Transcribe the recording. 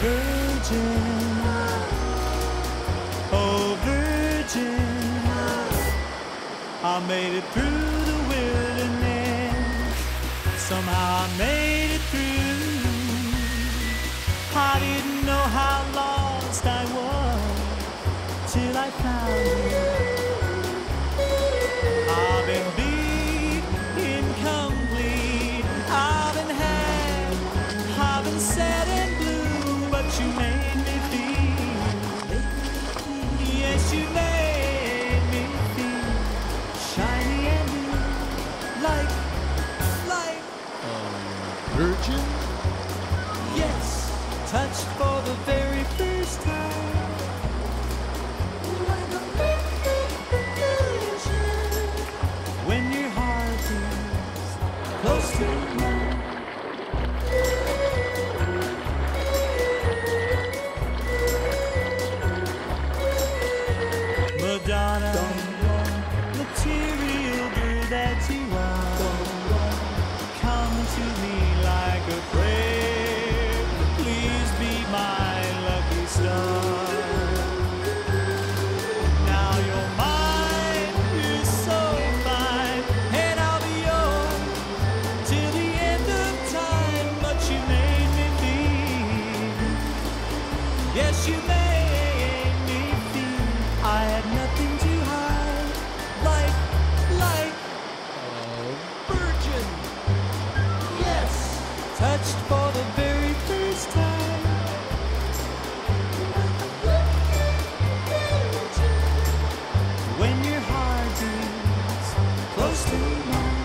Virgin, oh Virgin, I made it through the wilderness. Somehow I made it through. I didn't know how lost I was till I found you. Virgin? yes, touched for the very first time. When your heart is close to mine. still.